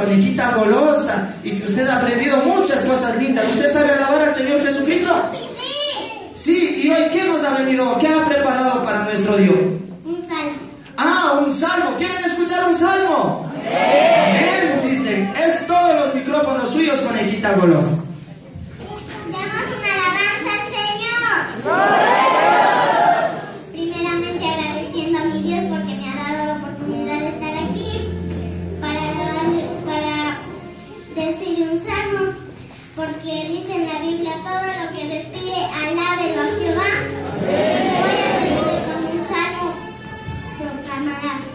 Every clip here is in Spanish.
conejita golosa y que usted ha aprendido muchas cosas lindas. ¿Usted sabe alabar al Señor Jesucristo? Sí. Sí, ¿y hoy qué nos ha venido? ¿Qué ha preparado para nuestro Dios? Un salmo. Ah, un salmo. ¿Quieren escuchar un salmo? Amén. Dicen, es todos los micrófonos suyos, conejita golosa. Mana?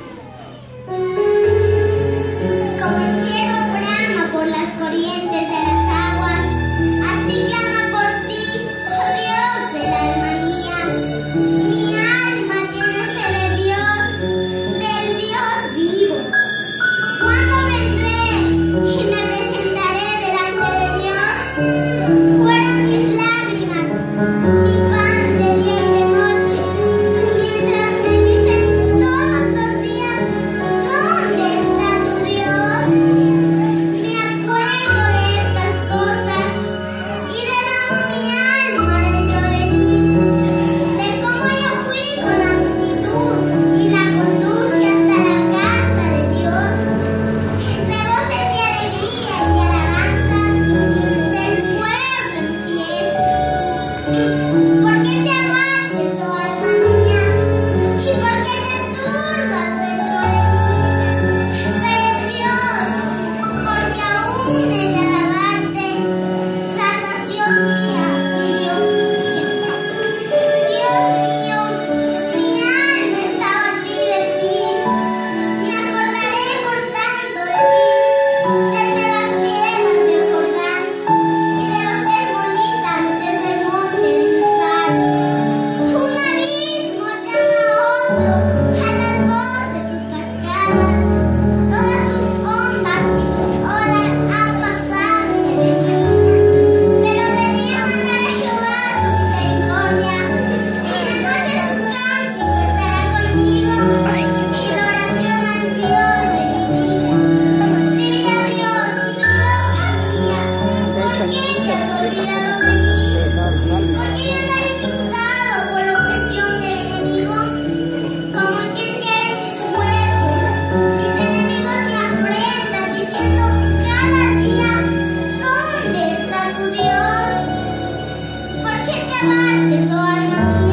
Lord is on